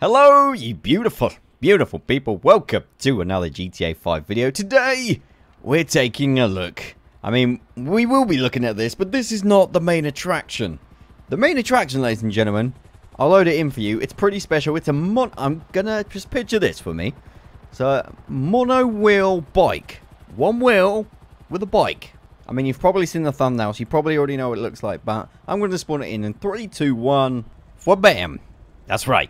Hello, you beautiful, beautiful people. Welcome to another GTA 5 video. Today, we're taking a look. I mean, we will be looking at this, but this is not the main attraction. The main attraction, ladies and gentlemen, I'll load it in for you. It's pretty special. It's a mon... I'm gonna just picture this for me. So, mono wheel bike. One wheel with a bike. I mean, you've probably seen the thumbnail, so you probably already know what it looks like, but I'm going to spawn it in in 3, 2, 1, for bam. That's right.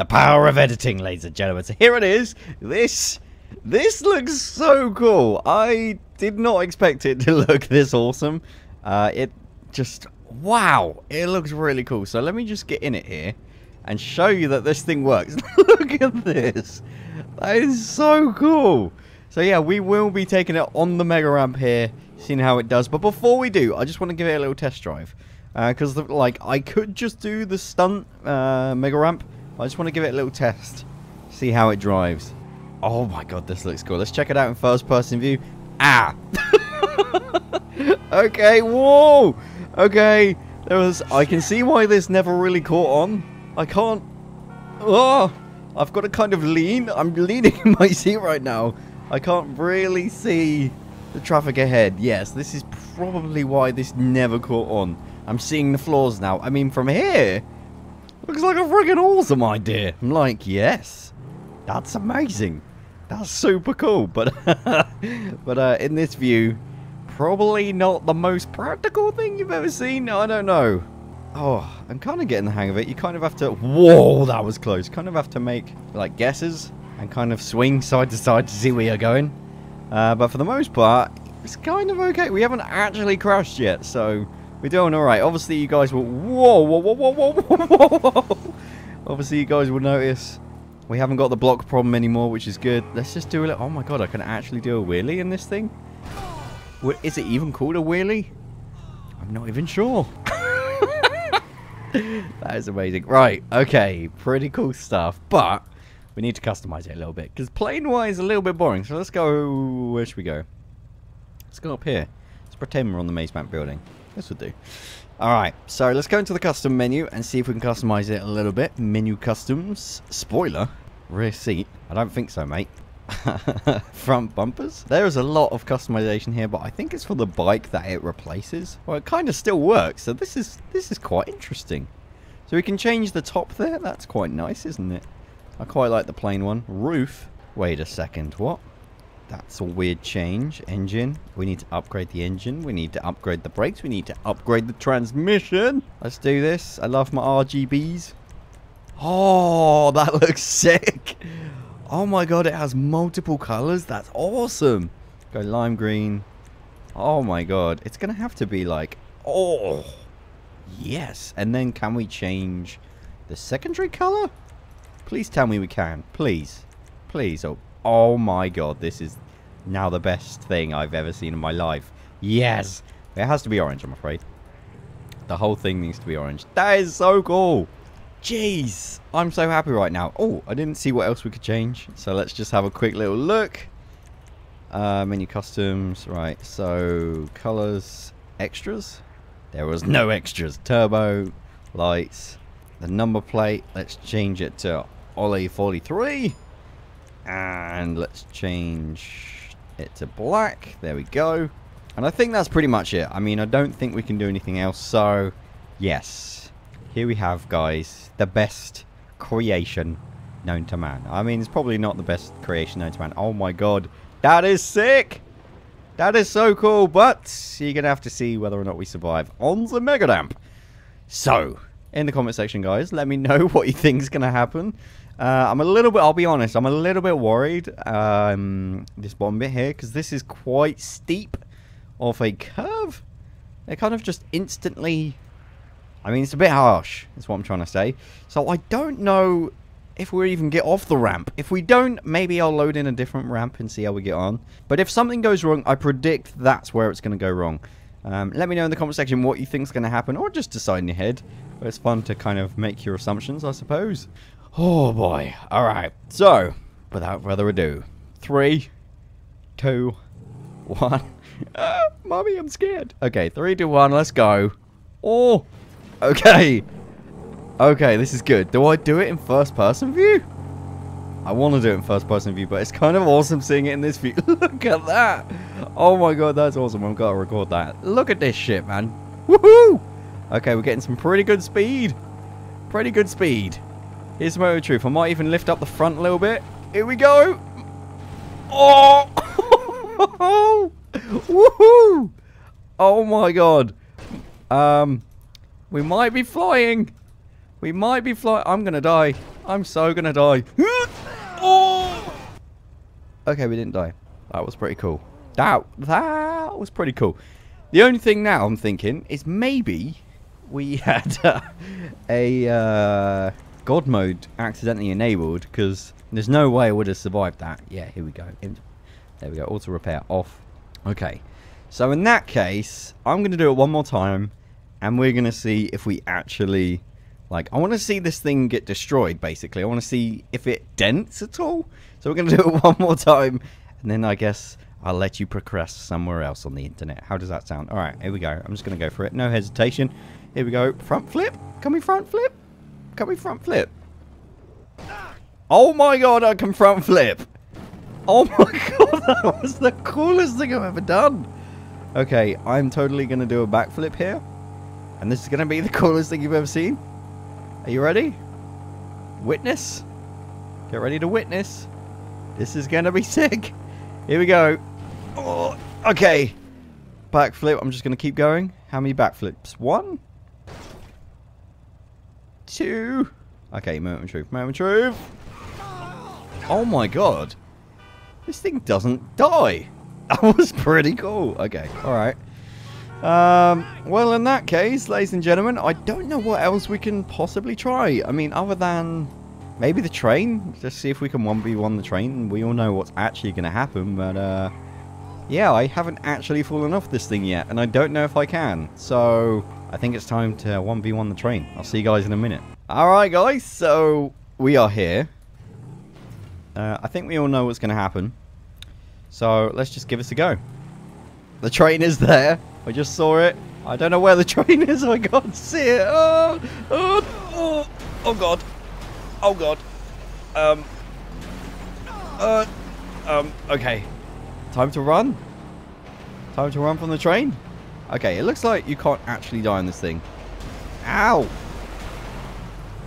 The power of editing, ladies and gentlemen. So here it is. This this looks so cool. I did not expect it to look this awesome. Uh, it just, wow. It looks really cool. So let me just get in it here and show you that this thing works. look at this. That is so cool. So yeah, we will be taking it on the Mega Ramp here, seeing how it does. But before we do, I just want to give it a little test drive. Because, uh, like, I could just do the stunt uh, Mega Ramp, I just want to give it a little test. See how it drives. Oh my god, this looks cool. Let's check it out in first person view. Ah! okay, whoa! Okay, there was... I can see why this never really caught on. I can't... Oh! I've got to kind of lean. I'm leaning in my seat right now. I can't really see the traffic ahead. Yes, this is probably why this never caught on. I'm seeing the flaws now. I mean, from here, Looks like a friggin' awesome idea. I'm like, yes, that's amazing. That's super cool. But, but uh, in this view, probably not the most practical thing you've ever seen. I don't know. Oh, I'm kind of getting the hang of it. You kind of have to... Whoa, that was close. Kind of have to make, like, guesses and kind of swing side to side to see where you're going. Uh, but for the most part, it's kind of okay. We haven't actually crashed yet, so we're doing alright. Obviously, you guys will... Whoa, whoa, whoa, whoa, whoa, whoa. Obviously, you guys will notice we haven't got the block problem anymore, which is good. Let's just do a. Oh my god, I can actually do a wheelie in this thing? What, is it even called a wheelie? I'm not even sure. that is amazing. Right, okay. Pretty cool stuff. But we need to customize it a little bit. Because plane-wise, a little bit boring. So let's go... Where should we go? Let's go up here. Let's pretend we're on the Maze Bank building. This would do. Alright, so let's go into the custom menu and see if we can customize it a little bit. Menyoo customs. Spoiler. Rear seat. I don't think so, mate. Front bumpers. There is a lot of customization here, but I think it's for the bike that it replaces. Well, it kind of still works, so this is this is quite interesting. So we can change the top there. That's quite nice, isn't it? I quite like the plain one. Roof. Wait a second, what? That's a weird change. Engine. We need to upgrade the engine. We need to upgrade the brakes. We need to upgrade the transmission. Let's do this. I love my RGBs. Oh, that looks sick. Oh my god, it has multiple colors. That's awesome. Go lime green. Oh my god. It's going to have to be like... Oh, yes. And then can we change the secondary color? Please tell me we can. Please. Please. Oh, Oh my god, this is now the best thing I've ever seen in my life. Yes! It has to be orange, I'm afraid. The whole thing needs to be orange. That is so cool! Jeez! I'm so happy right now. Oh, I didn't see what else we could change. So let's just have a quick little look. Uh, Menyoo customs. Right, so colors, extras. There was no extras. Turbo, lights, the number plate. Let's change it to Olli 43. And let's change it to black. There we go. And I think that's pretty much it. I mean, I don't think we can do anything else. So, yes. Here we have, guys, the best creation known to man. I mean, it's probably not the best creation known to man. Oh my god. That is sick! That is so cool, but you're going to have to see whether or not we survive on the Mega Ramp. So, in the comment section, guys, let me know what you think is going to happen. Uh, I'm a little bit, I'll be honest, I'm a little bit worried, um, this bottom bit here, because this is quite steep off a curve. It kind of just instantly, I mean, it's a bit harsh, is what I'm trying to say. So I don't know if we even get off the ramp. If we don't, maybe I'll load in a different ramp and see how we get on. But if something goes wrong, I predict that's where it's going to go wrong. Um, let me know in the comment section what you think is going to happen, or just decide in your head. It's fun to kind of make your assumptions, I suppose. Oh boy. Alright. So, without further ado. Three, two, one. Uh, mommy, I'm scared. Okay, three, two, one, let's go. Oh, okay. Okay, this is good. Do I do it in first person view? I want to do it in first person view, but it's kind of awesome seeing it in this view. Look at that. Oh my god, that's awesome. I've got to record that. Look at this shit, man. Woohoo! Okay, we're getting some pretty good speed. Pretty good speed. Here's the moment of truth. I might even lift up the front a little bit. Here we go. Oh! Woohoo! Oh my god. Um, we might be flying. We might be flying. I'm gonna die. I'm so gonna die. oh! Okay, we didn't die. That was pretty cool. That that was pretty cool. The only thing now I'm thinking is maybe we had uh, a uh, God mode accidentally enabled because there's no way I would have survived that. Yeah, here we go. There we go. Auto repair off. Okay. So in that case, I'm going to do it one more time and we're going to see if we actually like I want to see this thing get destroyed basically. I want to see if it dents at all. So we're going to do it one more time and then I guess I'll let you progress somewhere else on the internet. How does that sound? All right, here we go. I'm just going to go for it. No hesitation. Here we go. Front flip. Can we front flip? Can we front flip? Oh my god, I can front flip. Oh my god, that was the coolest thing I've ever done. Okay, I'm totally going to do a backflip here. And this is going to be the coolest thing you've ever seen. Are you ready? Witness. Get ready to witness. This is going to be sick. Here we go. Oh, okay. Backflip. I'm just going to keep going. How many backflips? One. Two. Okay, moment of truth. Moment of truth. Oh my god. This thing doesn't die. That was pretty cool. Okay, alright. Um, well, in that case, ladies and gentlemen, I don't know what else we can possibly try. I mean, other than maybe the train. Just see if we can 1v1 the train. We all know what's actually going to happen, but, uh, yeah, I haven't actually fallen off this thing yet, and I don't know if I can. So, I think it's time to 1v1 the train. I'll see you guys in a minute. Alright, guys, so we are here. Uh, I think we all know what's going to happen. So, let's just give us a go. The train is there. I just saw it. I don't know where the train is. I can't see it. Oh, oh, oh, oh God. Oh God. Um. Uh. Um. Okay. Time to run. Time to run from the train. Okay, it looks like you can't actually die on this thing. Ow!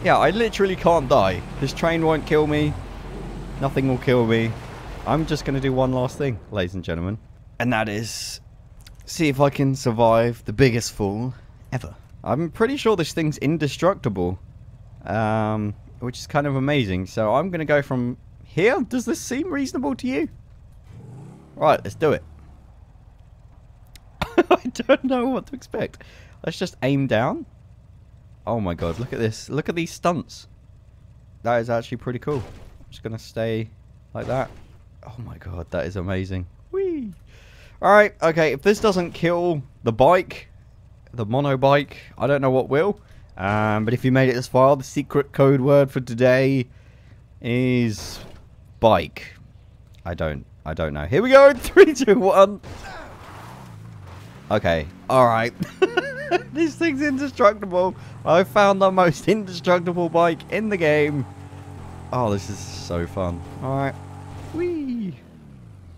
Yeah, I literally can't die. This train won't kill me. Nothing will kill me. I'm just going to do one last thing, ladies and gentlemen. And that is see if I can survive the biggest fall ever. I'm pretty sure this thing's indestructible. Um, which is kind of amazing. So I'm going to go from here. Does this seem reasonable to you? Right, let's do it. Don't know what to expect. Let's just aim down. Oh my god, look at this. Look at these stunts. That is actually pretty cool. I'm just going to stay like that. Oh my god, that is amazing. Whee! Alright, okay, if this doesn't kill the bike, the mono bike, I don't know what will. Um, but if you made it this far, the secret code word for today is bike. I don't, I don't know. Here we go, three, two, one. Okay, alright. this thing's indestructible. I found the most indestructible bike in the game. Oh, this is so fun. Alright. Whee!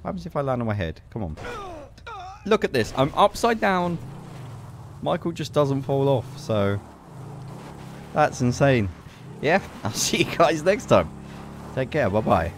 What happens if I land on my head? Come on. Look at this. I'm upside down. Michael just doesn't fall off, so... That's insane. Yeah, I'll see you guys next time. Take care. Bye-bye.